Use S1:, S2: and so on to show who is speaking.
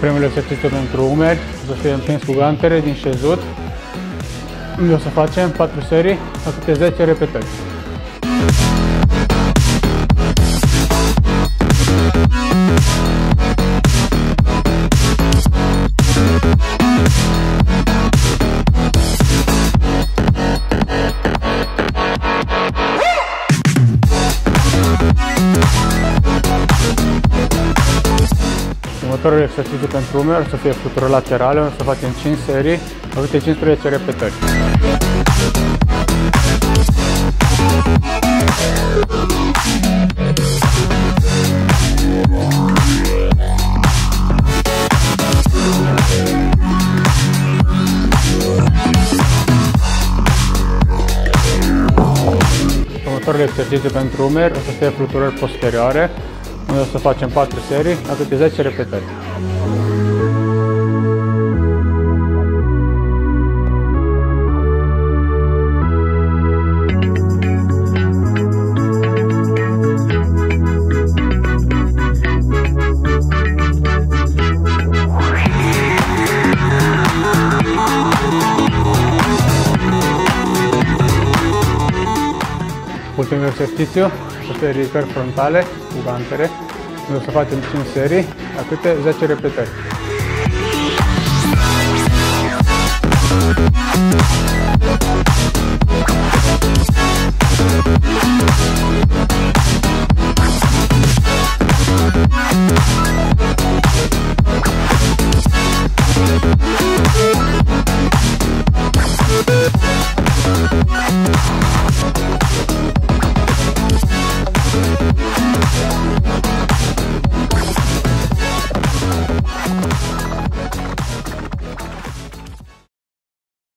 S1: Primul exercițiu pentru umeri o să fie împins cu gantere din șezut. Unde o să facem 4 serii la câte 10 repetări. Următorul exercițiu pentru umeri o să fie fluturi laterale, o să facem 5 serii, la câte 15 repetări. Următorul exercițiu pentru umeri o să fie fluturări posterioare, unde o să facem 4 serii la câte 10 repetări. Ultimul exercițiu aceste ridicări frontale cu gantere. O să facem 5 serii, la câte 10 repetări. We'll be right back.